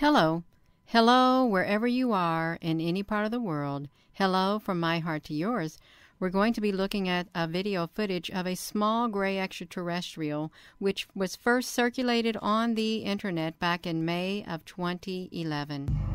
Hello. Hello, wherever you are in any part of the world. Hello from my heart to yours. We're going to be looking at a video footage of a small gray extraterrestrial which was first circulated on the internet back in May of 2011.